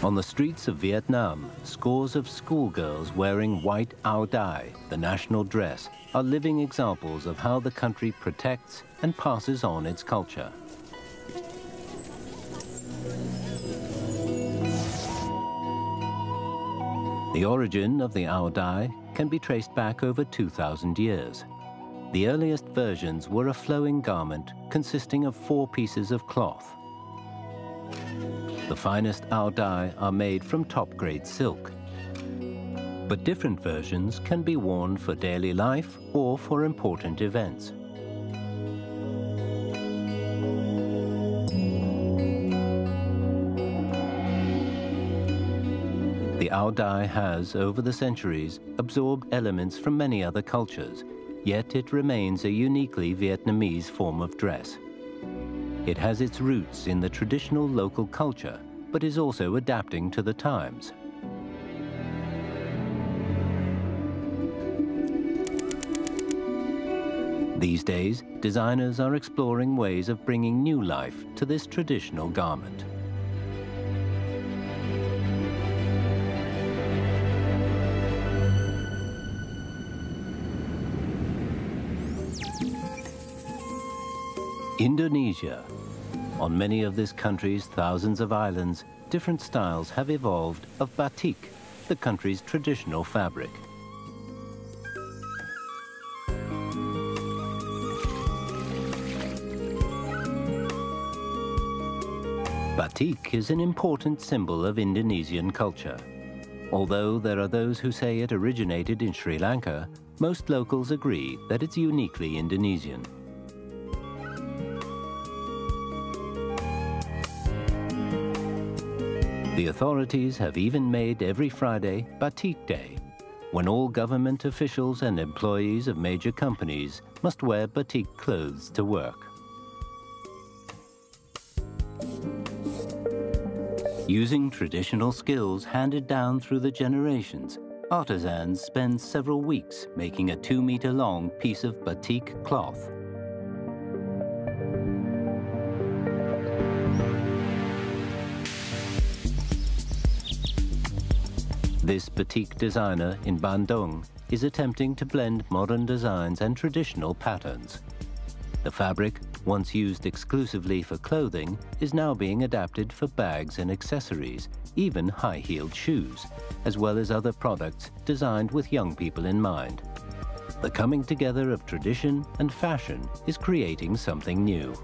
On the streets of Vietnam, scores of schoolgirls wearing white ao dai, the national dress, are living examples of how the country protects and passes on its culture. The origin of the ao dai can be traced back over 2,000 years. The earliest versions were a flowing garment consisting of four pieces of cloth. The finest ao dai are made from top-grade silk. But different versions can be worn for daily life or for important events. The ao dai has, over the centuries, absorbed elements from many other cultures, yet it remains a uniquely Vietnamese form of dress. It has its roots in the traditional local culture, but is also adapting to the times. These days, designers are exploring ways of bringing new life to this traditional garment. Indonesia. On many of this country's thousands of islands, different styles have evolved of batik, the country's traditional fabric. Batik is an important symbol of Indonesian culture. Although there are those who say it originated in Sri Lanka, most locals agree that it's uniquely Indonesian. The authorities have even made every Friday Batik Day, when all government officials and employees of major companies must wear batik clothes to work. Using traditional skills handed down through the generations, artisans spend several weeks making a two-meter long piece of batik cloth. This boutique designer in Bandung is attempting to blend modern designs and traditional patterns. The fabric, once used exclusively for clothing, is now being adapted for bags and accessories, even high-heeled shoes, as well as other products designed with young people in mind. The coming together of tradition and fashion is creating something new.